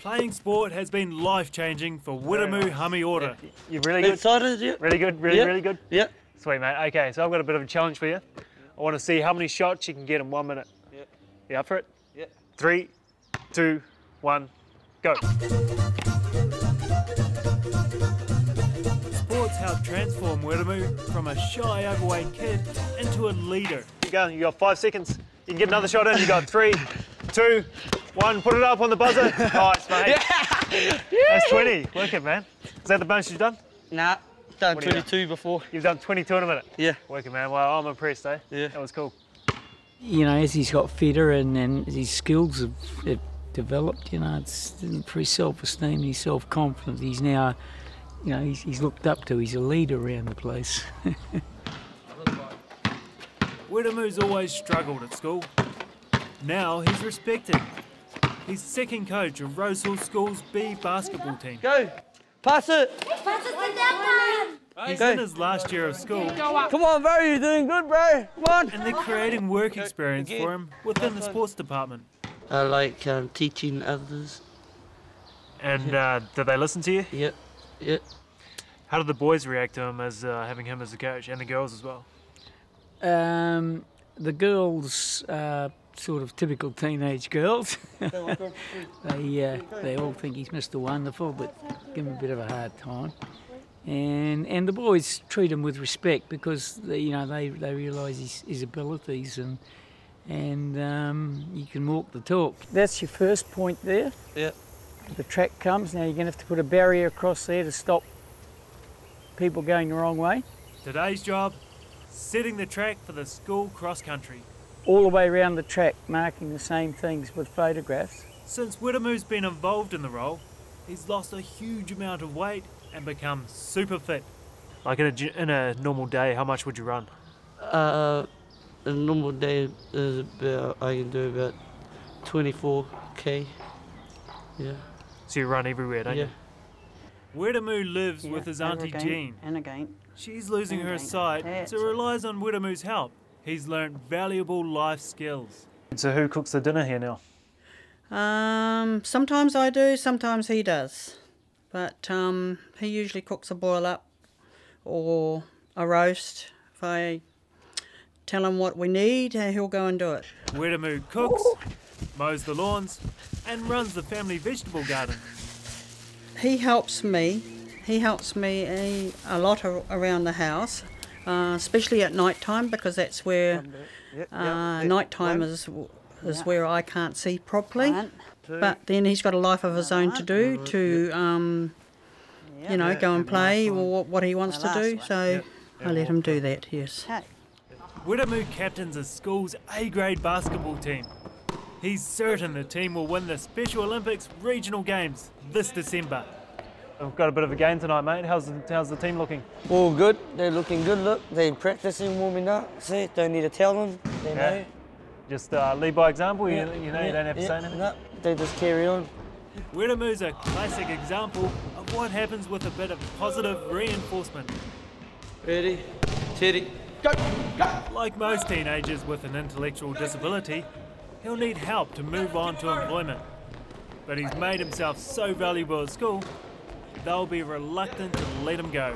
Playing sport has been life changing for Wiremu Hamiora. You're really good. Excited, yeah. Really good. Really, Yeah. really good. Yeah. Sweet, mate. Okay, so I've got a bit of a challenge for you. I want to see how many shots you can get in one minute. Yeah. You up for it? Yeah. Three, two, one, go. Sports helped transform Wiremu from a shy, overweight kid into a leader. You go. You got five seconds. You can get another shot in. You got three, two, one. Put it up on the buzzer. Nice, mate. That's 20. Work it, man. Is that the most you've done? Nah, done What do you got? 22 before. You've done 22 in a minute. Yeah. Working, man. Well, I'm impressed, eh? Yeah. That was cool. you know, as he's got fitter and, and his skills have, have developed, you know, it's for his self-esteem, his self-confidence. He's now, you know, he's, he's looked up to. He's a leader around the place. Wiremu's always struggled at school. Now he's respected. He's second coach of Rosehill School's B basketball team. Go. Pass it. Pass it to that one! He's Go. in his last year of school Come on, bro. You're doing good, bro. Come on. and they're creating work experience for him within the sports department. I like um, teaching others. And uh, did they listen to you? Yep, yep. How did the boys react to him as uh, having him as a coach, and the girls as well? um, the girls, uh, sort of typical teenage girls, they uh, they all think he's Mr. Wonderful, but give him a bit of a hard time. And and the boys treat him with respect because they, you know they, they realise his, his abilities and and um, you can walk the talk. That's your first point there. Yeah. The track comes now. You're going to have to put a barrier across there to stop people going the wrong way. Today's job, setting the track for the school cross country. All the way around the track, marking the same things with photographs. Since Wiremu's been involved in the role, he's lost a huge amount of weight and become super fit. Like in a, in a normal day, how much would you run? Uh, a normal day is about, I can do about 24k. Yeah. So you run everywhere, don't Yeah. you? Wiremu lives Yeah, with his auntie again, Jean. And again. She's losing her Okay. sight, That's so relies on Wiremu's help. He's learnt valuable life skills. So who cooks the dinner here now? Um, sometimes I do, sometimes he does. But um, he usually cooks a boil up or a roast. If I tell him what we need, uh, he'll go and do it. Wiremu cooks, mows the lawns, and runs the family vegetable garden. He helps me. He helps me a, a lot around the house, uh, especially at night time because that's where uh, night time is, is where I can't see properly. But then he's got a life of his own to do to, um, you know, go and play or what- what he wants to do. So I let him do that. Yes. Wiremu captains a school's A-grade basketball team. He's certain the team will win the Special Olympics regional games this December. We've got a bit of a game tonight, mate. How's the, how's the team looking? All good. They're looking good. Look, they're practicing, warming up. See, don't need to tell them. They Yeah. know. Just uh, lead by example. Yeah, you know, you don't have to yeah, say anything. No, they just carry on. Wiremu's a classic example of what happens with a bit of positive reinforcement. Ready, steady. Like most teenagers with an intellectual disability, he'll need help to move on to employment. But he's made himself so valuable at school, they'll be reluctant to let him go.